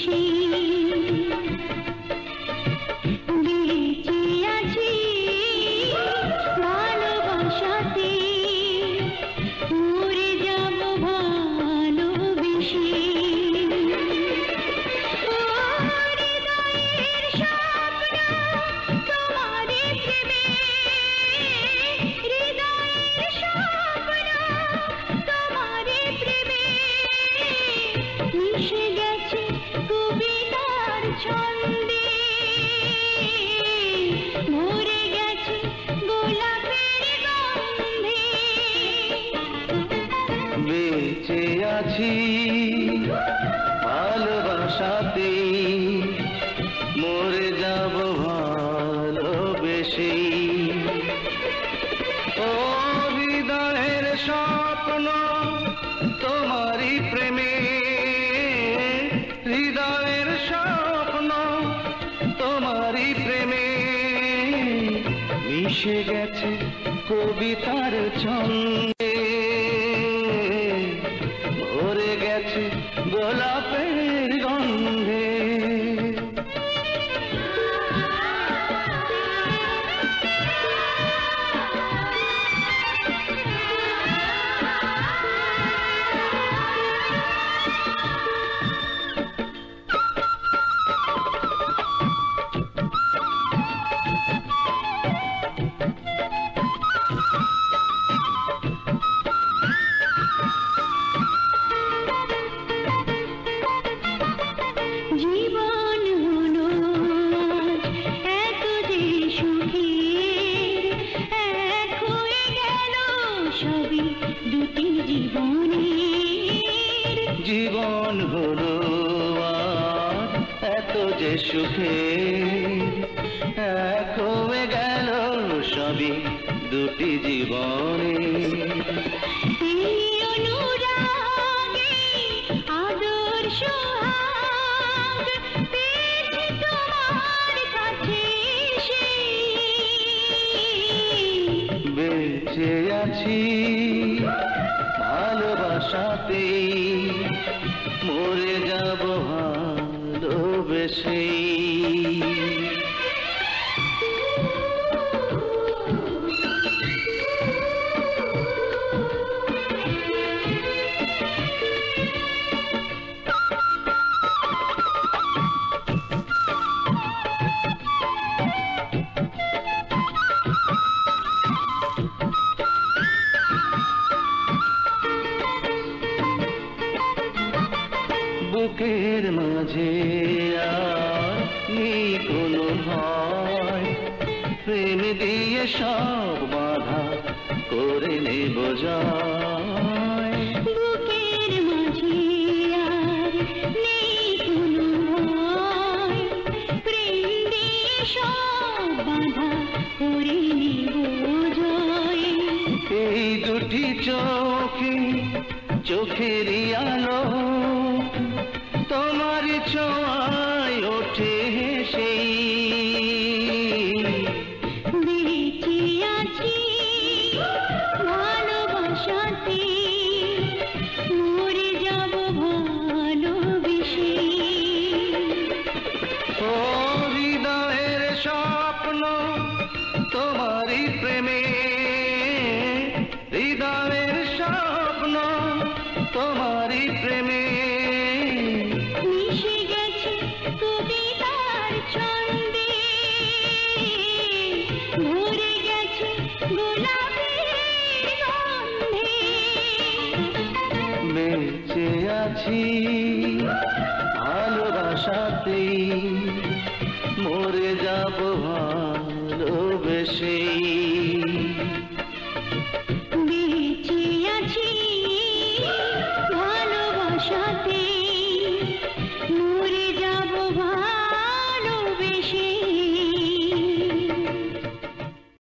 खुशी আশাতে মরে যাব ভালোবেসে। ও হৃদয়ের স্বপ্ন তোমারই প্রেমে। হৃদয়ের স্বপ্ন তোমারই প্রেমে। মিশে গেছে কবিতার ছন্দ। জীবন হলো আজ এত যে সুখে এক হয়ে গেল সবই দুটি জীবনে এই অনুরাগে আদর সোহাগ পেয়েছি তোমার কাছে এসে। বেঁচে আছি ভালোবাসাতে মরে যাব ভালোবেসে বুকের মাঝে আর নেই কোনো ভয়। প্রেম দিয়ে সব বাধা করে নেব জয় বুকের মাঝে আর নেই কোনো ভয়। প্রেম দিয়ে সব বাধা করে নেব জয় এই দুটি চোখে চোখেরই আলো ছোঁয়ায় ওঠে সেই। বেঁচে আছি ভালোবাসাতে মরে যাব ভালোবেসে। ও হৃদয়ের স্বপ্ন তোমারই প্রেমে। হৃদয়ের স্বপ্ন তোমারই প্রেমে। আছি। ভালোবাসাতে মরে যাব ভালোবেসে। বেঁচে আছি ভালোবাসাতে